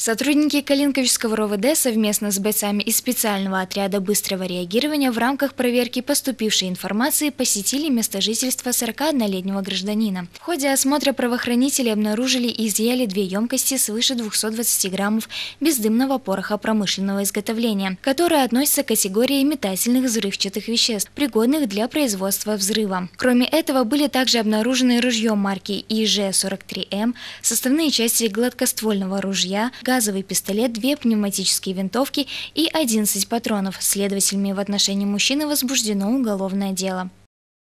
Сотрудники Калинковичского РОВД совместно с бойцами из специального отряда быстрого реагирования в рамках проверки поступившей информации посетили место жительства 41-летнего гражданина. В ходе осмотра правоохранители обнаружили и изъяли две емкости свыше 220 граммов бездымного пороха промышленного изготовления, которые относятся к категории метательных взрывчатых веществ, пригодных для производства взрыва. Кроме этого, были также обнаружены ружье марки ИЖ-43М, составные части гладкоствольного ружья, газовый пистолет, две пневматические винтовки и 11 патронов. Следователями в отношении мужчины возбуждено уголовное дело.